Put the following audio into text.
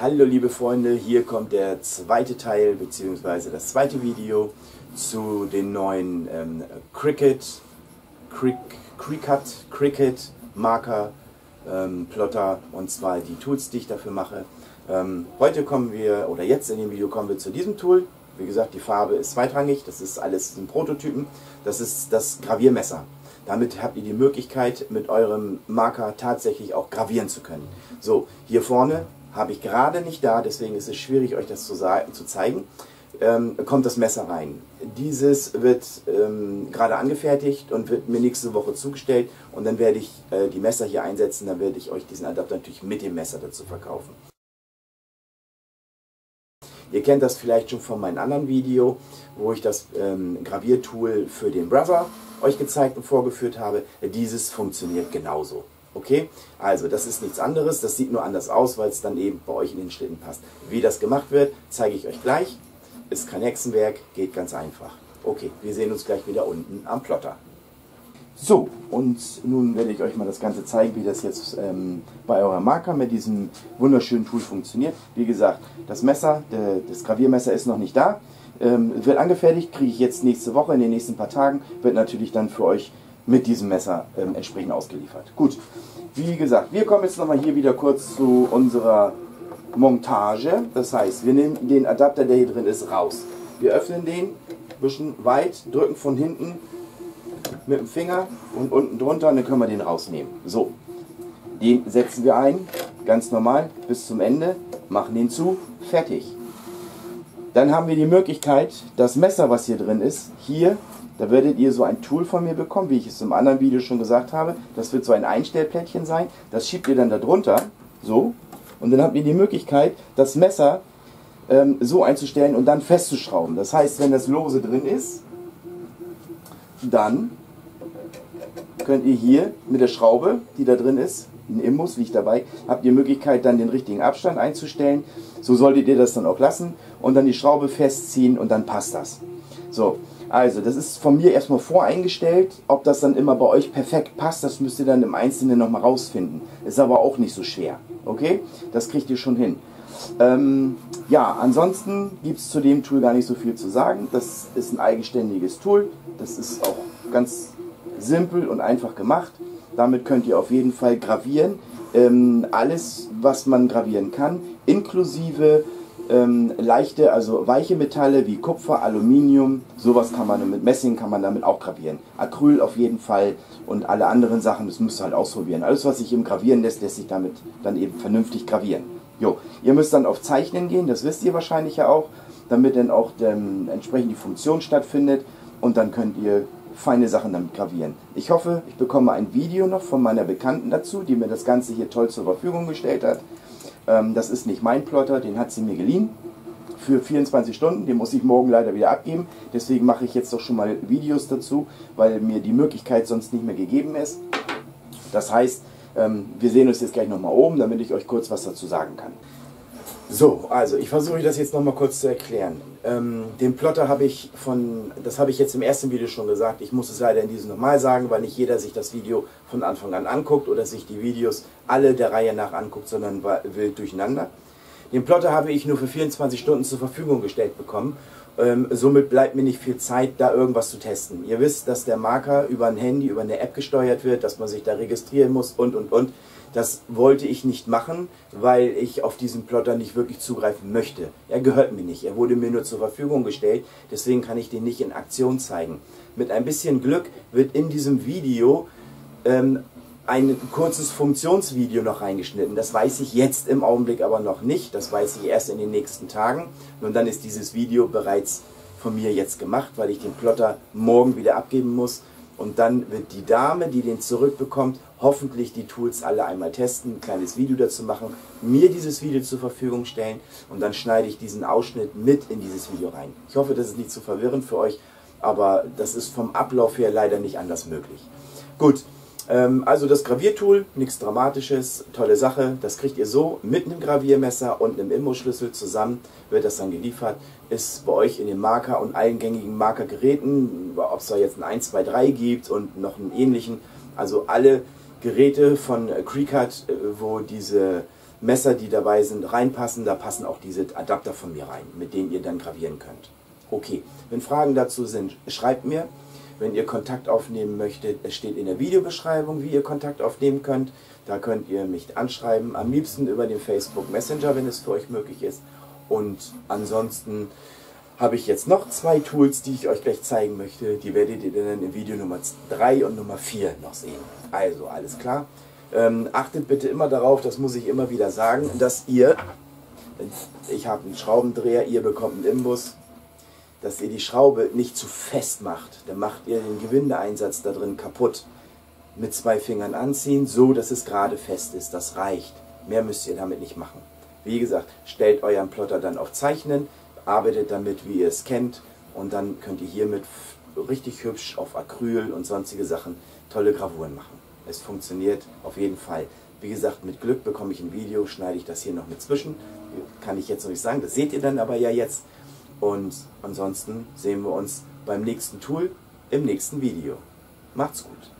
Hallo liebe Freunde, hier kommt der zweite Teil bzw. das zweite Video zu den neuen ähm, Cricut, Cric, Cricut Marker ähm, Plotter und zwar die Tools, die ich dafür mache. Ähm, heute kommen wir, oder jetzt in dem Video kommen wir zu diesem Tool. Wie gesagt, die Farbe ist zweitrangig, das ist alles ein Prototypen. Das ist das Graviermesser. Damit habt ihr die Möglichkeit, mit eurem Marker tatsächlich auch gravieren zu können. So, hier vorne habe ich gerade nicht da, deswegen ist es schwierig, euch das zu, zu zeigen. Ähm, kommt das Messer rein. Dieses wird ähm, gerade angefertigt und wird mir nächste Woche zugestellt und dann werde ich äh, die Messer hier einsetzen, dann werde ich euch diesen Adapter natürlich mit dem Messer dazu verkaufen. Ihr kennt das vielleicht schon von meinem anderen Video, wo ich das ähm, Graviertool für den Brother euch gezeigt und vorgeführt habe. Dieses funktioniert genauso. Okay, also das ist nichts anderes, das sieht nur anders aus, weil es dann eben bei euch in den Schlitten passt. Wie das gemacht wird, zeige ich euch gleich. Ist kein Hexenwerk, geht ganz einfach. Okay, wir sehen uns gleich wieder unten am Plotter. So, und nun werde ich euch mal das Ganze zeigen, wie das jetzt ähm, bei eurem Marker mit diesem wunderschönen Tool funktioniert. Wie gesagt, das Messer, der, das Graviermesser ist noch nicht da. Ähm, wird angefertigt, kriege ich jetzt nächste Woche, in den nächsten paar Tagen, wird natürlich dann für euch mit diesem Messer ähm, entsprechend ausgeliefert. Gut, wie gesagt, wir kommen jetzt nochmal hier wieder kurz zu unserer Montage. Das heißt, wir nehmen den Adapter, der hier drin ist, raus. Wir öffnen den ein bisschen weit, drücken von hinten mit dem Finger und unten drunter und dann können wir den rausnehmen. So, den setzen wir ein, ganz normal, bis zum Ende, machen den zu, fertig. Dann haben wir die Möglichkeit, das Messer, was hier drin ist, hier, da werdet ihr so ein Tool von mir bekommen, wie ich es im anderen Video schon gesagt habe. Das wird so ein Einstellplättchen sein. Das schiebt ihr dann da drunter, so. Und dann habt ihr die Möglichkeit, das Messer ähm, so einzustellen und dann festzuschrauben. Das heißt, wenn das lose drin ist, dann könnt ihr hier mit der Schraube, die da drin ist, ein Imbus liegt dabei, habt ihr Möglichkeit dann den richtigen Abstand einzustellen. So solltet ihr das dann auch lassen und dann die Schraube festziehen und dann passt das. So, also das ist von mir erstmal voreingestellt. Ob das dann immer bei euch perfekt passt, das müsst ihr dann im Einzelnen nochmal rausfinden. Ist aber auch nicht so schwer. Okay? Das kriegt ihr schon hin. Ähm, ja, ansonsten gibt es zu dem Tool gar nicht so viel zu sagen. Das ist ein eigenständiges Tool. Das ist auch ganz simpel und einfach gemacht. Damit könnt ihr auf jeden Fall gravieren. Ähm, alles, was man gravieren kann, inklusive ähm, leichte, also weiche Metalle wie Kupfer, Aluminium, sowas kann man mit Messing kann man damit auch gravieren. Acryl auf jeden Fall und alle anderen Sachen, das müsst ihr halt ausprobieren. Alles, was sich eben gravieren lässt, lässt sich damit dann eben vernünftig gravieren. Jo, ihr müsst dann auf Zeichnen gehen, das wisst ihr wahrscheinlich ja auch, damit dann auch ähm, entsprechend die Funktion stattfindet und dann könnt ihr feine Sachen damit gravieren. Ich hoffe, ich bekomme ein Video noch von meiner Bekannten dazu, die mir das Ganze hier toll zur Verfügung gestellt hat. Ähm, das ist nicht mein Plotter, den hat sie mir geliehen für 24 Stunden. Den muss ich morgen leider wieder abgeben. Deswegen mache ich jetzt doch schon mal Videos dazu, weil mir die Möglichkeit sonst nicht mehr gegeben ist. Das heißt, ähm, wir sehen uns jetzt gleich nochmal oben, damit ich euch kurz was dazu sagen kann. So, also ich versuche das jetzt nochmal kurz zu erklären. Ähm, den Plotter habe ich von, das habe ich jetzt im ersten Video schon gesagt, ich muss es leider in diesem nochmal sagen, weil nicht jeder sich das Video von Anfang an anguckt oder sich die Videos alle der Reihe nach anguckt, sondern wild durcheinander. Den Plotter habe ich nur für 24 Stunden zur Verfügung gestellt bekommen. Ähm, somit bleibt mir nicht viel Zeit, da irgendwas zu testen. Ihr wisst, dass der Marker über ein Handy, über eine App gesteuert wird, dass man sich da registrieren muss und und und. Das wollte ich nicht machen, weil ich auf diesen Plotter nicht wirklich zugreifen möchte. Er gehört mir nicht. Er wurde mir nur zur Verfügung gestellt. Deswegen kann ich den nicht in Aktion zeigen. Mit ein bisschen Glück wird in diesem Video ähm, ein kurzes Funktionsvideo noch reingeschnitten. Das weiß ich jetzt im Augenblick aber noch nicht. Das weiß ich erst in den nächsten Tagen. Und dann ist dieses Video bereits von mir jetzt gemacht, weil ich den Plotter morgen wieder abgeben muss. Und dann wird die Dame, die den zurückbekommt, hoffentlich die Tools alle einmal testen, ein kleines Video dazu machen, mir dieses Video zur Verfügung stellen und dann schneide ich diesen Ausschnitt mit in dieses Video rein. Ich hoffe, das ist nicht zu verwirrend für euch, aber das ist vom Ablauf her leider nicht anders möglich. Gut, ähm, also das Graviertool, nichts Dramatisches, tolle Sache. Das kriegt ihr so mit einem Graviermesser und einem Immo-Schlüssel zusammen, wird das dann geliefert. Ist bei euch in den Marker und allen gängigen Markergeräten, ob es da jetzt einen 1, 2, 3 gibt und noch einen ähnlichen, also alle Geräte von Cricut, äh, wo diese Messer, die dabei sind, reinpassen. Da passen auch diese Adapter von mir rein, mit denen ihr dann gravieren könnt. Okay, wenn Fragen dazu sind, schreibt mir. Wenn ihr Kontakt aufnehmen möchtet, es steht in der Videobeschreibung, wie ihr Kontakt aufnehmen könnt. Da könnt ihr mich anschreiben, am liebsten über den Facebook Messenger, wenn es für euch möglich ist. Und ansonsten habe ich jetzt noch zwei Tools, die ich euch gleich zeigen möchte. Die werdet ihr dann in Video Nummer 3 und Nummer 4 noch sehen. Also, alles klar. Ähm, achtet bitte immer darauf, das muss ich immer wieder sagen, dass ihr, ich habe einen Schraubendreher, ihr bekommt einen Imbus, dass ihr die Schraube nicht zu fest macht. Dann macht ihr den Gewindeeinsatz da drin kaputt. Mit zwei Fingern anziehen, so dass es gerade fest ist. Das reicht. Mehr müsst ihr damit nicht machen. Wie gesagt, stellt euren Plotter dann auf Zeichnen, arbeitet damit, wie ihr es kennt und dann könnt ihr hiermit richtig hübsch auf Acryl und sonstige Sachen tolle Gravuren machen. Es funktioniert auf jeden Fall. Wie gesagt, mit Glück bekomme ich ein Video, schneide ich das hier noch mit zwischen. Kann ich jetzt noch nicht sagen, das seht ihr dann aber ja jetzt. Und ansonsten sehen wir uns beim nächsten Tool im nächsten Video. Macht's gut.